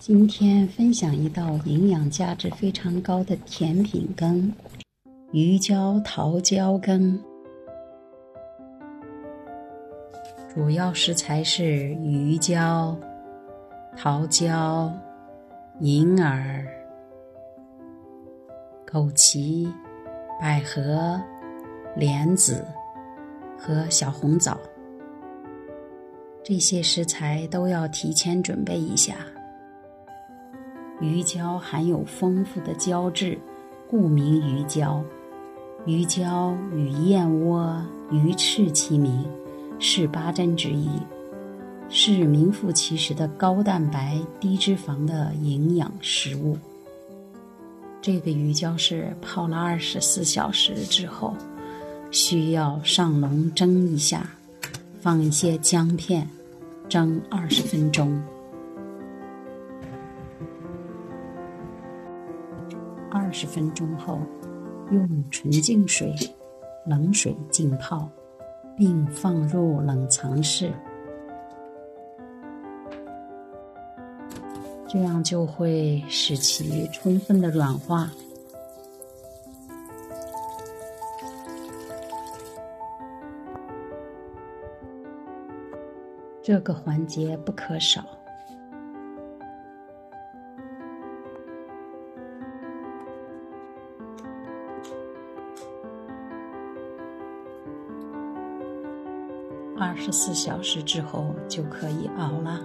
今天分享一道营养价值非常高的甜品羹——鱼胶桃胶羹。主要食材是鱼胶、桃胶、银耳、枸杞、百合、莲子和小红枣。这些食材都要提前准备一下。鱼胶含有丰富的胶质，故名鱼胶。鱼胶与燕窝、鱼翅齐名。是八珍之一，是名副其实的高蛋白、低脂肪的营养食物。这个鱼胶是泡了二十四小时之后，需要上笼蒸一下，放一些姜片，蒸二十分钟。二十分钟后，用纯净水、冷水浸泡。并放入冷藏室，这样就会使其充分的软化。这个环节不可少。二十四小时之后就可以熬了。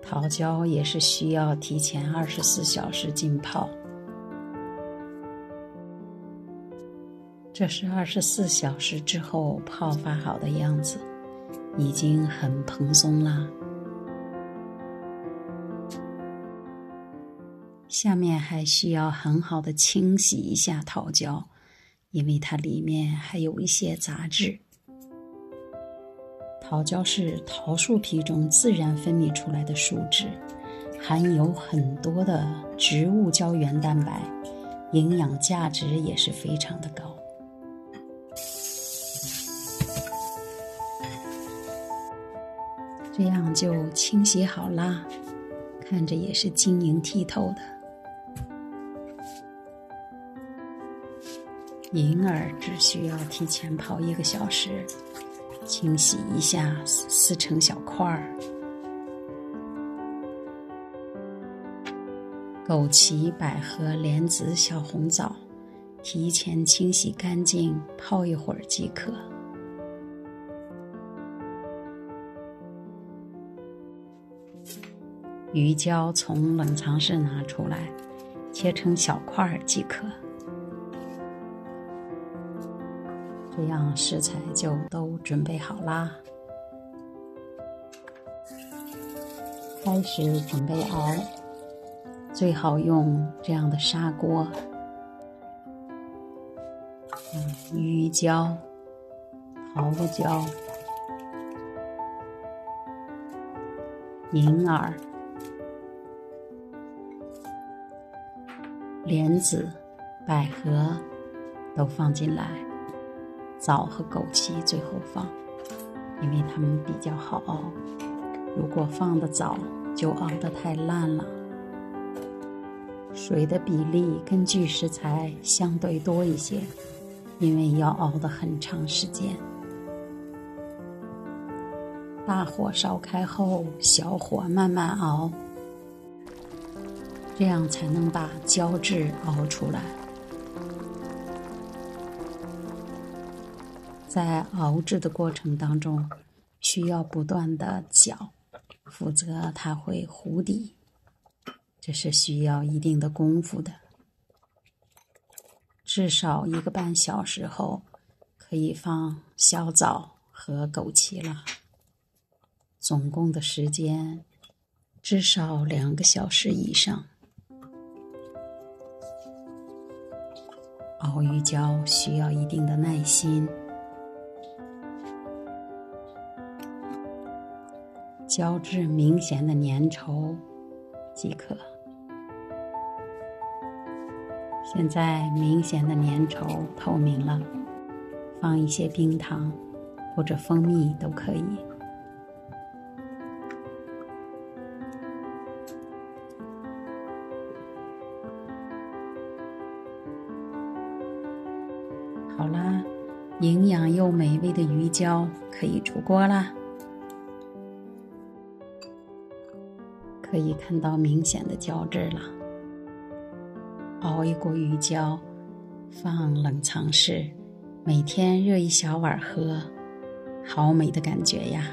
桃胶也是需要提前二十四小时浸泡。这是二十四小时之后泡发好的样子，已经很蓬松啦。下面还需要很好的清洗一下桃胶。因为它里面还有一些杂质。桃胶是桃树皮中自然分泌出来的树脂，含有很多的植物胶原蛋白，营养价值也是非常的高。这样就清洗好啦，看着也是晶莹剔透的。银耳只需要提前泡一个小时，清洗一下，撕成小块儿。枸杞、百合、莲子、小红枣，提前清洗干净，泡一会儿即可。鱼胶从冷藏室拿出来，切成小块儿即可。这样食材就都准备好啦，开始准备熬。最好用这样的砂锅，鱼胶、桃胶、银耳、莲子、百合都放进来。枣和枸杞最后放，因为它们比较好熬。如果放的早，就熬得太烂了。水的比例根据食材相对多一些，因为要熬得很长时间。大火烧开后，小火慢慢熬，这样才能把胶质熬出来。在熬制的过程当中，需要不断的搅，否则它会糊底，这是需要一定的功夫的。至少一个半小时后，可以放小枣和枸杞了。总共的时间至少两个小时以上。熬鱼胶需要一定的耐心。浇至明显的粘稠即可。现在明显的粘稠透明了放一些冰糖或者蜂蜜都可以。好啦营养又美味的鱼胶可以出锅啦。可以看到明显的胶质了。熬一锅鱼胶，放冷藏室，每天热一小碗喝，好美的感觉呀！